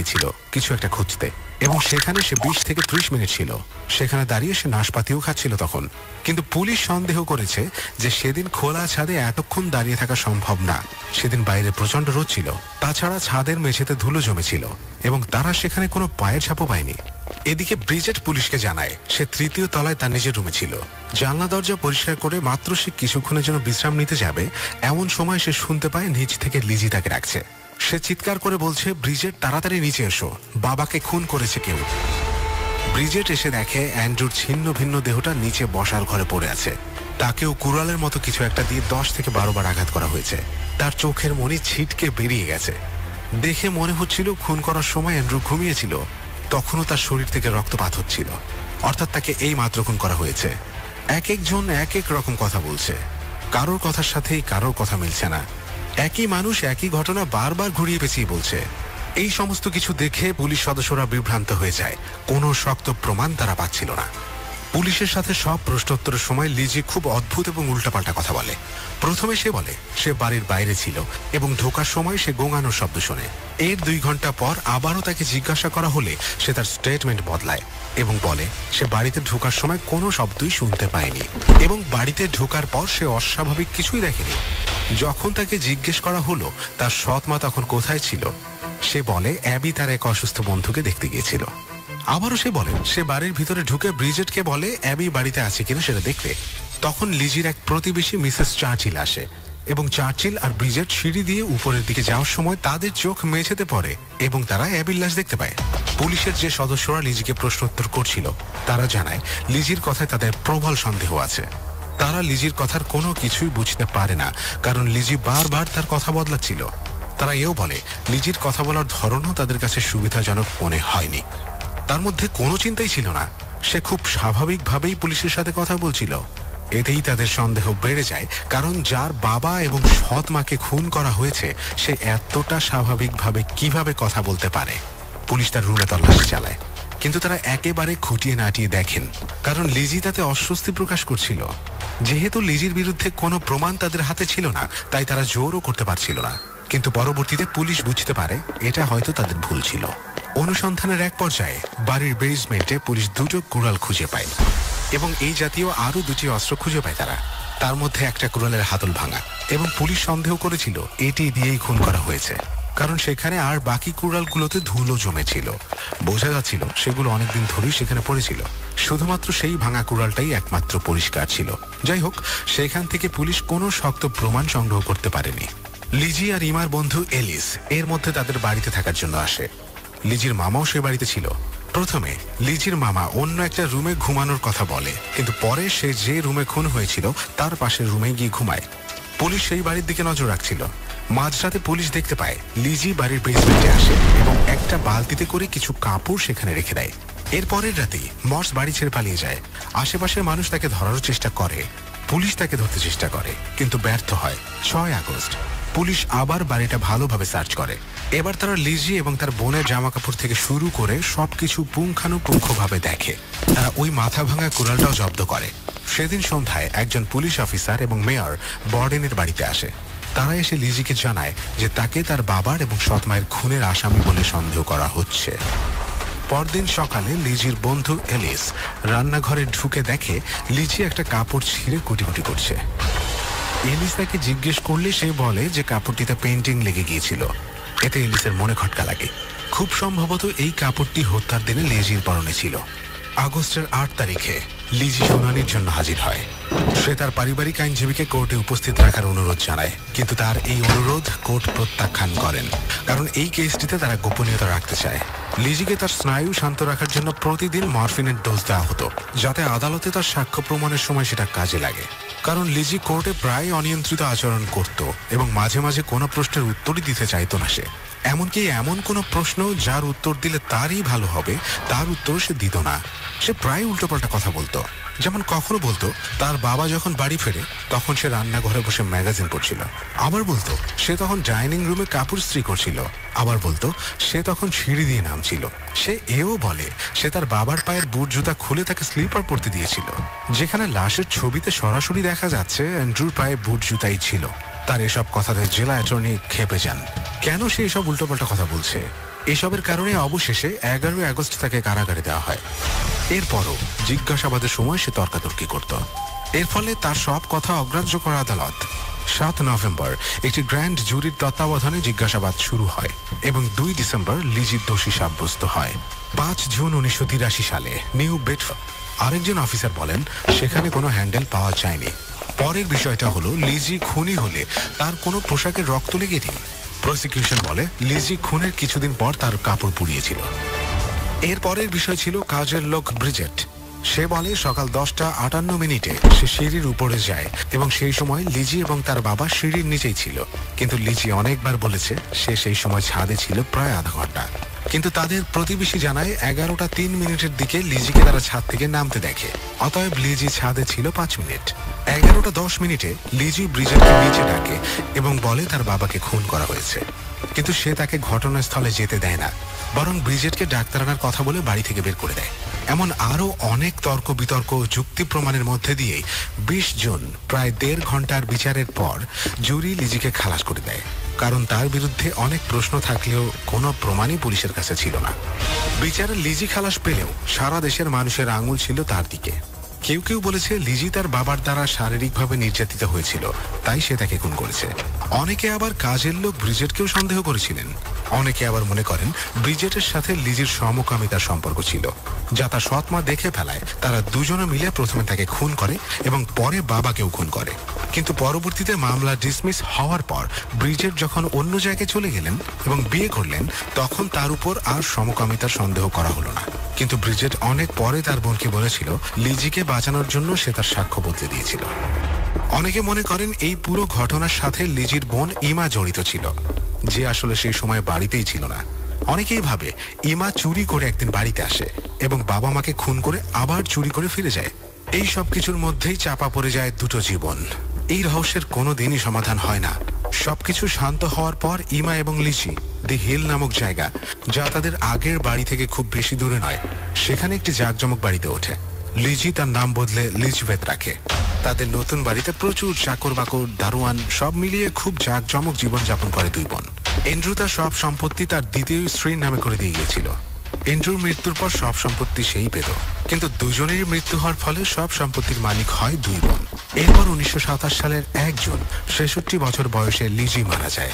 গিয়েছিল কিছু একটা খুঁজতে। এবং সেখানে সে বিশ থেকে ত্রিশ মিনিট ছিল। সেখানে দাঁড়িয়ে সে নাশপাতিও খাচ্ছিল তখন। কিন্তু পুলিশ সন্দেহ করেছে যে সেদিন খোলা ছাদে এতক্ষণ দাঁড়িয়ে থাকা সম্ভব না। সেদিন বাইরে প্রচণ্ড রোদ ছিল। তাছাড়া ছাদের মেঝেতে ধুলো জমেছিল। এবং তারা সেখানে কোনো পায়ের ছাপও পায়নি। এদিকে ব্রিজেট পুলিশকে জানায়, সে তৃতীয় তলায় তার নিজের রুমে ছিল। জানলা দরজা পরিষ্কার করে মাত্র সে কিছুক্ষণের জন্য বিশ্রাম নিতে যাবে, এমন সময় সে শুনতে পায় নিচ থেকে লিজি তাকে রাখছে। সে চিৎকার করে বলছে, ব্রিজেট, তাড়াতাড়ি নিচে এসো। বাবাকে খুন করেছে কেউ। ব্রিজেট এসে দেখে অ্যান্ড্রুর ছিন্ন ভিন্ন দেহটা নিচে বসার ঘরে পড়ে আছে। তাকেও কুড়ালের মতো কিছু একটা দিয়ে দশ থেকে বারো বার আঘাত করা হয়েছে। তার চোখের মনি ছিটকে বেরিয়ে গেছে। দেখে মনে হচ্ছিল খুন করার সময় অ্যান্ড্রু ঘুমিয়েছিল। তখনও তার শরীর থেকে রক্তপাত হচ্ছিল। অর্থাৎ তাকে এই মাত্র খুন করা হয়েছে। এক একজন এক এক রকম কথা বলছে। কারোর কথার সাথেই কারোর কথা মিলছে না। একই মানুষ একই ঘটনা বারবার ঘুরিয়ে পেঁচিয়ে বলছে। এই সমস্ত কিছু দেখে পুলিশ সদস্যরা বিভ্রান্ত হয়ে যায়। কোনো শক্ত প্রমাণ তারা পাচ্ছিল না। পুলিশের সাথে সব প্রশ্নোত্তরের সময় লিজি খুব অদ্ভুত এবং উল্টাপাল্টা কথা বলে। প্রথমে সে বলে, সে বাড়ির বাইরে ছিল এবং ঢোকার সময় সে গোঙানোর শব্দ শোনে। এর দুই ঘণ্টা পর আবারও তাকে জিজ্ঞাসা করা হলে সে তার স্টেটমেন্ট বদলায় এবং বলে, সে বাড়িতে ঢোকার সময় কোনো শব্দই শুনতে পায়নি এবং বাড়িতে ঢোকার পর সে অস্বাভাবিক কিছুই দেখেনি। যখন তাকে জিজ্ঞেস করা হলো, তার সৎ মা তখন কোথায় ছিল, সে বলে, অ্যাবি তার এক অসুস্থ বন্ধুকে দেখতে গিয়েছিল। আবারও সে বলে, সে বাড়ির ভিতরে ঢুকে ব্রিজেটকে বলে, অ্যাবি বাড়িতে আছে কিনা সেটা দেখবে তখন লিজির এক প্রতিবেশী মিসেস চার্চিল আসে এবং চার্চিল আর ব্রিজেট সিঁড়ি দিয়ে উপরের দিকে যাওয়ার সময় তাদের চোখ মেঝেতে পড়ে এবং তারা অ্যাবির লাশ দেখতে পায়। পুলিশের যে সদস্যরা লিজিকে প্রশ্নোত্তর করছিল, তারা জানায়, লিজির কথায় তাদের প্রবল সন্দেহ আছে। তারা লিজির কথার কোনো কিছুই বুঝতে পারে না, কারণ লিজি বারবার তার কথা বদলাচ্ছিল। তারা এও বলে, লিজির কথা বলার ধরনও তাদের কাছে সুবিধাজনক মনে হয়নি। তার মধ্যে কোনো চিন্তাই ছিল না। সে খুব স্বাভাবিকভাবেই পুলিশের সাথে কথা বলছিল। এতেই তাদের সন্দেহ বেড়ে যায়, কারণ যার বাবা এবং সৎ মাকে খুন করা হয়েছে, সে এতটা স্বাভাবিকভাবে কীভাবে কথা বলতে পারে? পুলিশ তার রুমে তল্লাশি চালায়। কিন্তু তারা একেবারে খুঁটিয়ে নাটিয়ে দেখেন, কারণ লিজি তাতে অস্বস্তি প্রকাশ করছিল। যেহেতু লিজির বিরুদ্ধে কোনো প্রমাণ তাদের হাতে ছিল না, তাই তারা জোরও করতে পারছিল না। কিন্তু পরবর্তীতে পুলিশ বুঝতে পারে, এটা হয়তো তাদের ভুল ছিল। অনুসন্ধানের এক পর্যায়ে বাড়ির বেসমেন্টে পুলিশ দুটো কুড়াল খুঁজে পায়, এবং এই জাতীয় আরও দুটি অস্ত্র খুঁজে পায় তারা। তার মধ্যে একটা কুড়ালের হাতল ভাঙা, এবং পুলিশ সন্দেহ করেছিল, এটি দিয়েই খুন করা হয়েছে। কারণ সেখানে আর বাকি কুড়ালগুলোতে ধুলো জমেছিল। বোঝা যাচ্ছিল সেগুলো অনেকদিন ধরেই সেখানে পড়েছিল। শুধুমাত্র সেই ভাঙা কুড়ালটাই একমাত্র পরিষ্কার ছিল। যাই হোক, সেখান থেকে পুলিশ কোনো শক্ত প্রমাণ সংগ্রহ করতে পারেনি। লিজি আর ইমার বন্ধু এলিস এর মধ্যে তাদের বাড়িতে থাকার জন্য আসে। লিজির মামাও সে বাড়িতে ছিল। প্রথমে লিজির মামা অন্য একটা রুমে ঘুমানোর কথা বলে, কিন্তু পরে সে যে রুমে খুন হয়েছিল, তার পাশের রুমে গিয়ে ঘুমায়। পুলিশ সেই বাড়ির দিকে নজর রাখছিল। মাঝরাতে পুলিশ দেখতে পায়, লিজি বাড়ির বেসমেন্টে আসে এবং একটা বালতিতে করে কিছু কাপড় সেখানে রেখে দেয়। এর পরের রাতেই মর্স বাড়ি ছেড়ে পালিয়ে যায়। আশেপাশের মানুষ তাকে ধরার চেষ্টা করে, পুলিশ তাকে ধরতে চেষ্টা করে, কিন্তু ব্যর্থ হয়। ছয় আগস্ট, পুলিশ আবার বাড়িটা ভালোভাবে সার্চ করে। এবার তারা লিজি এবং তার বোনের জামা কাপড় থেকে শুরু করে সবকিছু পুঙ্খানুপুঙ্খভাবে দেখে। তারা ওই মাথা ভাঙা কুড়ালটাও জব্দ করে। সেদিন সন্ধ্যায় একজন পুলিশ অফিসার এবং মেয়র বর্ডেনের বাড়িতে আসে। তারা এসে লিজিকে জানায় যে তাকে তার বাবার এবং সৎ মায়ের খুনের আসামি বলে সন্দেহ করা হচ্ছে। পরদিন সকালে লিজির বন্ধু এলিস রান্নাঘরে ঢুকে দেখে লিজি একটা কাপড় ছিঁড়ে কুটিকুটি করছে। এলিস তাকে জিজ্ঞেস করলে সে বলে যে কাপড়টিতে পেন্টিং লেগে গিয়েছিল। এতে এলিসের মনে খটকা লাগে। খুব সম্ভবত এই কাপড়টি হত্যার দিনে লেজির পরনে ছিল। আগস্টের আট তারিখে লিজি শুনানির জন্য হাজির হয়। সে তার পারিবারিক আইনজীবীকে কোর্টে উপস্থিত রাখার অনুরোধ জানায়, কিন্তু তার এই অনুরোধ কোর্ট প্রত্যাখ্যান করেন, কারণ এই কেসটিতে তারা গোপনীয়তা রাখতে চায়। লিজিকে তার স্নায়ু শান্ত রাখার জন্য প্রতিদিন মরফিনের ডোজ দেওয়া হতো, যাতে আদালতে তার সাক্ষ্য প্রমাণের সময় সেটা কাজে লাগে। কারণ লিজি কোর্টে প্রায় অনিয়ন্ত্রিত আচরণ করত এবং মাঝে মাঝে কোনো প্রশ্নের উত্তরই দিতে চাইতো না সে। এমনকি এমন কোনো প্রশ্ন যার উত্তর দিলে তারই ভালো হবে, তার উত্তর সে দিত না। সে প্রায় উল্টোপাল্টা কথা বলতো। যেমন কখনো বলতো, তার বাবা যখন বাড়ি ফেরে, তখন সে রান্নাঘরে বসে ম্যাগাজিন পড়ছিল। আবার বলতো, সে তখন ডাইনিং রুমে কাপড় স্ত্রী করছিল। আবার বলতো, সে তখন সিঁড়ি দিয়ে নামছিল। সে এও বলে, সে তার বাবার পায়ের বুট জুতা খুলে তাকে স্লিপার পরতে দিয়েছিল। যেখানে লাশের ছবিতে সরাসরি দেখা যাচ্ছে, অ্যান্ড্রুর পায়ে বুট জুতাই ছিল। তার এসব কথাতে জেলা অ্যাটর্নি খেপে যান। কেন সে এসব উল্টোপাল্টা কথা বলছে? এসবের কারণে অবশেষে এগারোই আগস্ট তাকে কারাগারে দেওয়া হয়। এরপরও জিজ্ঞাসাবাদের সময় সে তর্কাতর্কি করত। এর ফলে তার সব কথা অগ্রাহ্য করা আদালত। সাত নভেম্বর একটি গ্র্যান্ড জুরির তত্ত্বাবধানে জিজ্ঞাসাবাদ শুরু হয় এবং দুই ডিসেম্বর লিজির দোষী সাব্যস্ত হয়। পাঁচ জুন উনিশশো তিরাশি সালে নিউ বেডফোর্ড আরেকজন অফিসার বলেন, সেখানে কোনো হ্যান্ডেল পাওয়া যায়নি। পরের বিষয়টা হলো, লিজি খুনি হলে তার কোনো পোশাকের রক্ত লেগেনি প্রসিকিউশন বলে, লিজি খুনের কিছুদিন পর তার কাপড় পুড়িয়েছিল। এর পরের বিষয় ছিল কাজের লোক ব্রিজেট। সে বলে সকাল দশটা আটান্ন মিনিটে সে সিঁড়ির উপরে যায় এবং সেই সময় লিজি এবং তার বাবা সিঁড়ির নিচেই ছিল। কিন্তু লিজি অনেকবার বলেছে, সে সেই সময় ছাদে ছিল প্রায় আধা ঘণ্টা। কিন্তু তাদের প্রতিবেশী জানায়, এগারোটা তিন মিনিটের দিকে লিজিকে তারা ছাদ থেকে নামতে দেখে। অতএব লিজি ছাদে ছিল পাঁচ মিনিট। এগারোটা দশ মিনিটে লিজি ব্রিজেটকে নিচে ডাকে এবং বলে তার বাবাকে খুন করা হয়েছে। কিন্তু সে তাকে ঘটনাস্থলে যেতে দেয় না, বরং ব্রিজেটকে ডাক্তার আনার কথা বলে বাড়ি থেকে বের করে দেয়। এমন আরও অনেক তর্ক বিতর্ক যুক্তি প্রমাণের মধ্যে দিয়ে বিশ জুন, প্রায় দেড় ঘণ্টার বিচারের পর জুরি লিজিকে খালাস করে দেয়। কারণ তার বিরুদ্ধে অনেক প্রশ্ন থাকলেও কোনো প্রমাণই পুলিশের কাছে ছিল না। বিচারে লিজি খালাস পেলেও সারা দেশের মানুষের আঙুল ছিল তার দিকে। কেউ কেউ বলেছে লিজি তার বাবার দ্বারা শারীরিকভাবে নির্যাতিত হয়েছিল, তাই সে তাকে খুন করেছে। অনেকে আবার কাজের লোক ব্রিজেটকেও সন্দেহ করেছিলেন। অনেকে আবার মনে করেন ব্রিজেটের সাথে লিজির সমকামিতার সম্পর্ক ছিল, যা তার সৎমা দেখে ফেলায়। তারা দুজনে মিলে প্রথমে তাকে খুন করে এবং পরে বাবাকেও খুন করে। কিন্তু পরবর্তীতে মামলা ডিসমিস হওয়ার পর ব্রিজেট যখন অন্য জায়গায় চলে গেলেন এবং বিয়ে করলেন, তখন তার উপর আর সমকামিতার সন্দেহ করা হলো না। কিন্তু ব্রিজেট অনেক পরে তার বোনকে বলেছিল, লিজিকে বাঁচানোর জন্য সে তার সাক্ষ্য বদলে দিয়েছিল। অনেকে মনে করেন এই পুরো ঘটনার সাথে লিজির বোন ইমা জড়িত ছিল। যে আসলে সেই সময় বাড়িতেই ছিল না। অনেকেই ভাবে ইমা চুরি করে একদিন বাড়িতে আসে এবং বাবা মাকে খুন করে আবার চুরি করে ফিরে যায়। এই সব কিছুর মধ্যেই চাপা পড়ে যায় দুটো জীবন। এই রহস্যের কোনো দিনই সমাধান হয় না। সবকিছু শান্ত হওয়ার পর ইমা এবং লিচি দি হিল নামক জায়গা, যা তাদের আগের বাড়ি থেকে খুব বেশি দূরে নয়, সেখানে একটি জাঁকজমক বাড়িতে ওঠে। লিজি তার নাম বদলে লিজবেত রাখে। তাদের নতুন বাড়িতে প্রচুর চাকর বাকর দারোয়ান, সব মিলিয়ে খুব জাঁকজমক জীবনযাপন করে দুই বোন। এন্ড্রু তার সব সম্পত্তি তার দ্বিতীয় স্ত্রীর নামে করে দিয়ে গিয়েছিল। এন্ড্রুর মৃত্যুর পর সব সম্পত্তি সেই পেত কিন্তু দুজনেরই মৃত্যু হওয়ার ফলে সব সম্পত্তির মালিক হয় দুই বোন। এরপর উনিশশো সাতাশ সালের এক জুন ছেষট্টি বছর বয়সে লিজি মারা যায়।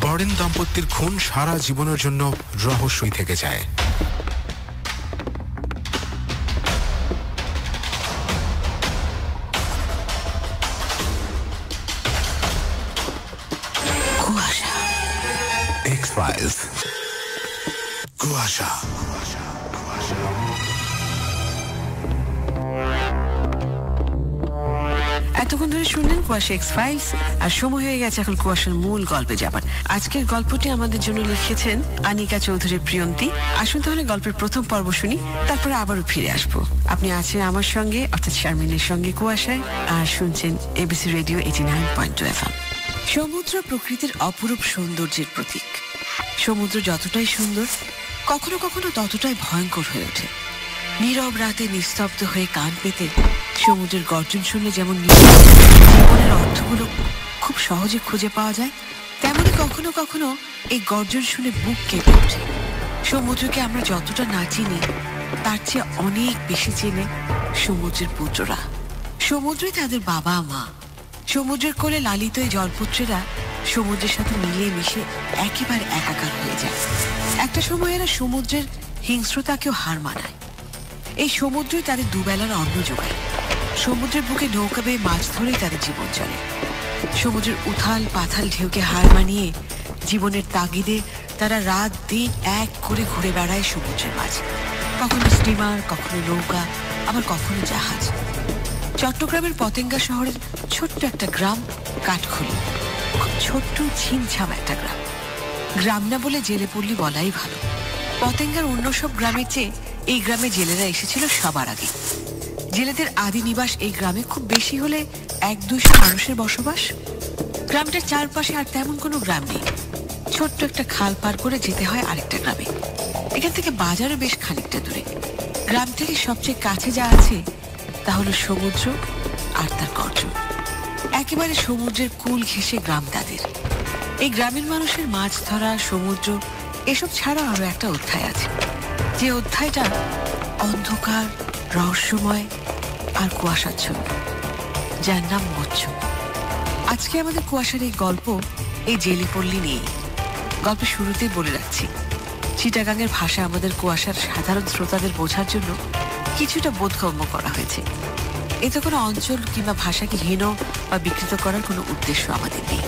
বরেন দম্পতির খুন সারা জীবনের জন্য রহস্যই থেকে যায়। কুয়াশা। এতক্ষণ ধরে শুনলেন কুয়াশা এক্স ফাইলস আর সময় হয়ে গেছে এখন কুয়াশার মূল গল্পে যাবার। আজকের গল্পটি আমাদের জন্য লিখেছেন আনিকা চৌধুরী প্রিয়ন্তী। আসুন তাহলে গল্পের প্রথম পর্ব শুনি, তারপরে আবারও ফিরে আসব। আপনি আছেন আমার সঙ্গে, অর্থাৎ শারমিনের সঙ্গে কুয়াশায়, আর শুনছেন ABC radio eighty nine point two F সমুদ্র প্রকৃতির অপরূপ সৌন্দর্যের প্রতীক। সমুদ্র যতটাই সুন্দর কখনো কখনো ততটাই ভয়ঙ্কর হয়ে ওঠে। নীরব রাতে নিস্তব্ধ হয়ে কান পেতে সমুদ্রের গর্জন শুনলে যেমন জীবনের অর্থগুলো খুব সহজে খুঁজে পাওয়া যায় তেমনি কখনো কখনো এই গর্জন শুনে বুক কেঁপে ওঠে। সমুদ্রকে আমরা যতটা না চিনি, তার চেয়ে অনেক বেশি চেনে সমুদ্রের পুত্ররা। সমুদ্রে তাদের বাবা মা সমুদ্রের কোলে লালিত এই জলপুত্রেরা সমুদ্রের সাথে মিলিয়ে মিশে একেবারে একাকার হয়ে যায়। একটা সময় এরা সমুদ্রের হিংস্রতাকেও হার মানায়। এই সমুদ্রই তাদের দুবেলার অন্ন যোগায়। সমুদ্রের বুকে নৌকা বেয়ে মাছ ধরেই তাদের জীবন চলে। সমুদ্রের উথাল পাথাল ঢেউকে হার মানিয়ে জীবনের তাগিদে তারা রাত, দিন এক করে ঘুরে বেড়ায় সমুদ্রের মাঝে। কখনো স্টিমার, কখনো নৌকা, আবার কখনো জাহাজ। চট্টগ্রামের পতেঙ্গা শহরের ছোট্ট একটা গ্রাম কাঠখুলি। ছোট্ট ছিমছাম একটা গ্রাম। গ্রাম না বলে জেলে পল্লী বলাই ভালো। পতেঙ্গার অন্য সব গ্রামের চেয়ে এই গ্রামে জেলেরা এসেছিল সবার আগে। জেলেদের আদি নিবাস এই গ্রামে খুব বেশি হলে এক দুইশো মানুষের বসবাস। গ্রামটার চারপাশে আর তেমন কোনো গ্রাম নেই। ছোট্ট একটা খাল পার করে যেতে হয় আরেকটা গ্রামে। এখান থেকে বাজারও বেশ খানিকটা দূরে। গ্রাম থেকে সবচেয়ে কাছে যা আছে তা হলো সমুদ্র আর তার গর্জন। একেবারে সমুদ্রের কুল ঘেঁষে গ্রাম তাদের। এই গ্রামের মানুষের মাছ ধরা, সমুদ্র, এসব ছাড়া আরও একটা অধ্যায় আছে। যে অধ্যায়টা অন্ধকার, রহস্যময় আর কুয়াশাচ্ছন্ন, যার নাম মৎস্য। আজকে আমাদের কুয়াশার এই গল্প এই জেলে পল্লী নিয়ে গল্পের শুরুতেই বলে রাখছি চিটাগাংয়ের ভাষা আমাদের কুয়াশার সাধারণ শ্রোতাদের বোঝার জন্য কিছুটা বোধগম্য করা হয়েছে। এতে কোনো অঞ্চল কিংবা ভাষাকে হীন বা বিকৃত করার কোনো উদ্দেশ্য আমাদের নেই।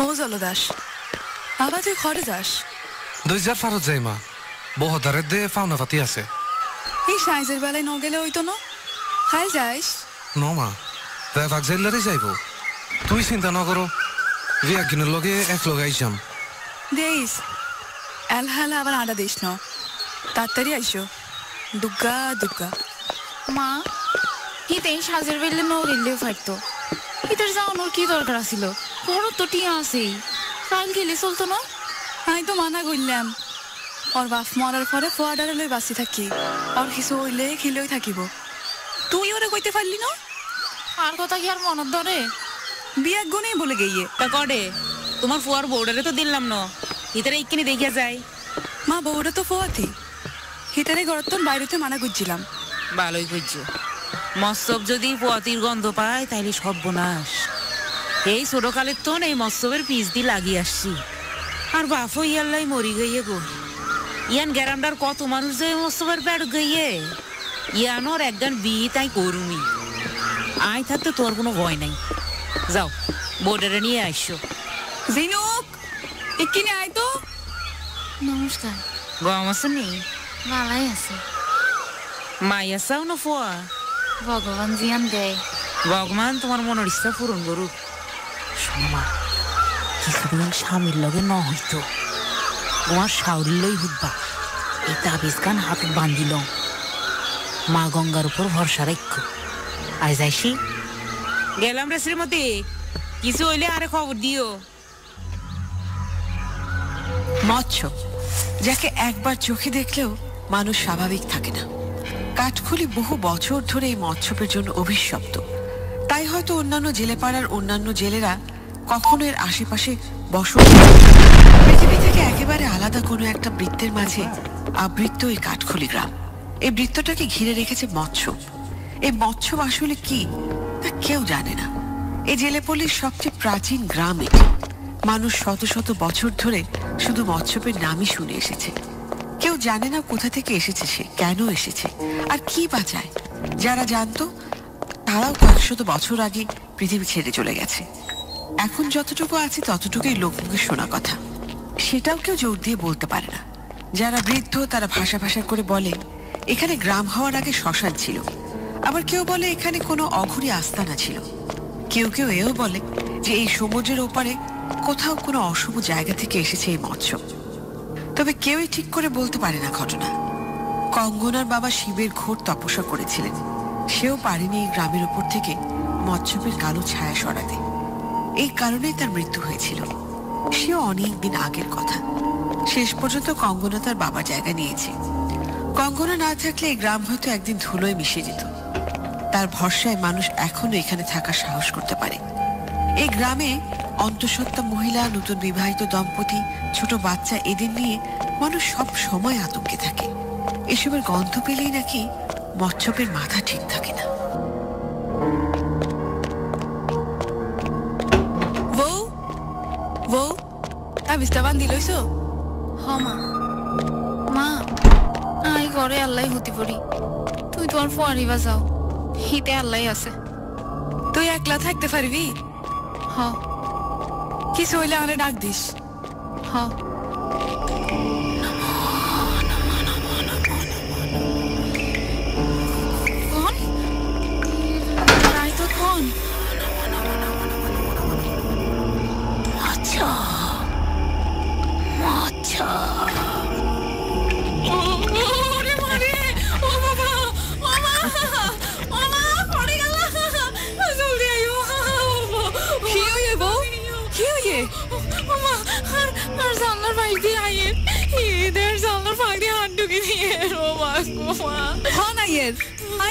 ও জলদাস বাবা তুই ঘরে যাস। দুই যার ফারত যাই মা। বহুদারের দে পাওনা পাতি আছে। এই সাইজের বেলায় ন গেলে হইতো না? খাই যাইস। ন মা ড্রাইভার জেলারে যাইব। তুই চিন্তা ন করো রিয়াকিনের লগে এক লগে আইসাম দেইস এল হালা আবার আডা দিস ন। তাড়াতাড়ি আইসো। দুগ্গা দুগ্গা। মা হিতেই সাজের বেললে ন গেলেও ফাইতো হিতের যাওয়ানোর কি দরকার আছিল? ঘরত তো টিয়া আছেই। কাল গেলে চলতো না? আমি তো মানা করলাম ওর বাপ মরার পরে ফোয়াডারে লই বাঁচি থাকি ওর কিছু হইলে খিলেই থাকিব। তুই ওরে কইতে পারলি না? আর কথা কি আর মনত ধরে বিয়াক গুনেই বলে গিয়ে তা করে তোমার ফুয়ার বউডারে তো দিলাম না? ভিতরে ইকিনি দেখিয়া যায়। মা বউরে তো ফোয়াতি হিতারে গড়তন বাইরেতে মানা করছিলাম ভালোই করছ মৎসব যদি পোয়াতির গন্ধ পায় তাইলে সর্বনাশ। এই ছোটকালের তো এই মৎসবের পিস দিয়ে লাগিয়ে আসছি। আর বাফও ইয়াল্লাই মরি গইয়ে গো। ইয়ান গ্যারামডার কত মানুষ যে মৎসবের পেট গইয়ে। ইয়ানোর একগান বিয়ে তাই করুমি। আয় থাকতে তোর কোনো ভয় নাই। যাও বোর্ডারে নিয়ে আসছো জিনুক এক্ষিনি আয় তো। নমস্কার। গম আছে নেই ভালাই আছে মাইয়া চাও না ফুয়া ভগবান জিয়ান দেয় ভগবান তোমার মনের ইচ্ছা পূরণ করুক শোনো কিছুদিন স্বামীর লগে ন হইতো তোমার শাউরির লই হুদবা এই তাবিজ গান হাতে বান্ধিল মা গঙ্গার উপর ভরসা রাখ আজ যাইছি গেলাম রে শ্রীমতী কিছু হইলে আরে খবর দিও মৎস্য যাকে একবার চোখে দেখলেও মানুষ স্বাভাবিক থাকে না। কাঠখুলি বহু বছর ধরে এই মৎস্যপের জন্য অভিশপ্ত। তাই হয়তো অন্যান্য জেলেপাড়ার অন্যান্য জেলেরা কখনো এর আশেপাশে পৃথিবী থেকে একেবারে আলাদা কোনো একটা বৃত্তের মাঝে আবৃত্ত এই কাঠখুলি গ্রাম। এই বৃত্তটাকে ঘিরে রেখেছে মৎস্য। এই মৎস্য আসলে কি তা কেউ জানে না। এই জেলেপল্লির সবচেয়ে প্রাচীন গ্রাম এটি মানুষ শত শত বছর ধরে শুধু মৎস্যপের নামই শুনে এসেছে। কেউ জানে না কোথা থেকে এসেছে সে, কেন এসেছে, আর কি বাঁচায় যারা জানতো, তারাও কয়েকশত বছর আগে পৃথিবী ছেড়ে চলে গেছে। এখন যতটুকু আছে, ততটুকুই লোকমুখে শোনা কথা। সেটাও কেউ জোর দিয়ে বলতে পারে না। যারা বৃদ্ধ, তারা ভাষা ভাষা করে বলে, এখানে গ্রাম হওয়ার আগে শ্মশান ছিল। আবার কেউ বলে, এখানে কোনো অঘুরি আস্তানা ছিল। কেউ কেউ এও বলে যে, এই সমুদ্রের ওপারে কোথাও কোনো অশুভ জায়গা থেকে এসেছে এই মৎস্য। তবে কেউই ঠিক করে বলতে পারে না ঘটনা। কঙ্গনার বাবা শিবের ঘোর তপস্যা করেছিলেন। সেও পারেনি এই গ্রামের উপর থেকে মৎস্যপের কালো ছায়া সরাতে। এই কারণেই তার মৃত্যু হয়েছিল। সেও অনেক দিন আগের কথা। শেষ পর্যন্ত কঙ্গনা তার বাবার জায়গা নিয়েছে। কঙ্গনা না থাকলে এই গ্রাম হয়তো একদিন ধুলোয় মিশে যেত। তার ভরসায় মানুষ এখনও এখানে থাকার সাহস করতে পারে। এই গ্রামে অন্তঃসত্ত্বা মহিলা নতুন বিবাহিত দম্পতি ছোট বাচ্চা এদের নিয়ে মানুষ সব সময় আতঙ্কে থাকে। এসবের গন্ধ পেলেই নাকি মৎস্যপের মাথা ঠিক থাকে না। বউ? বউ? তাবিজটা বান্ধি লইছো? হ মা। মা আই ঘরে আল্লাহ হতি পড়ি তুই তোমার ফুয়ারিবা যাও। হিতে আল্লাহ আছে। তুই একলা থাকতে পারবি? হ কিছু হইলে আমারে ডাক দিস হ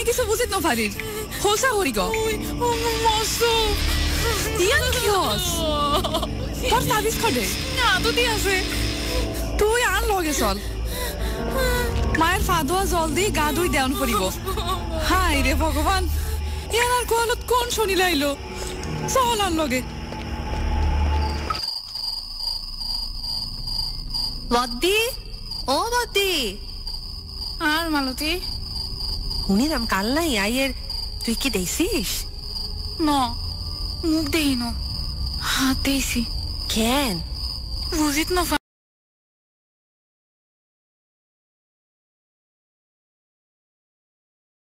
কিছু বুঝিত ন পারির হোসা হরি গ। ওই ও মস্ত ইয়ান কি তোর তাবিজ খডে না তো দি আছে তুই আন লগে চল। মায়ের ফাদোয়া জল দি গা ধুই দেওয়ান করিব হাই রে ভগবান ইয়ার আর কোয়ালত কোন শনি লাইলো? চল আন লগে। বদ্দি ও বদ্দি আর মালতী? শুনিলাম কাল নাই আইয়ের তুই কি দেখছিস ন মুখ দেই ন হাত দেইছি। কেন? বুঝিত না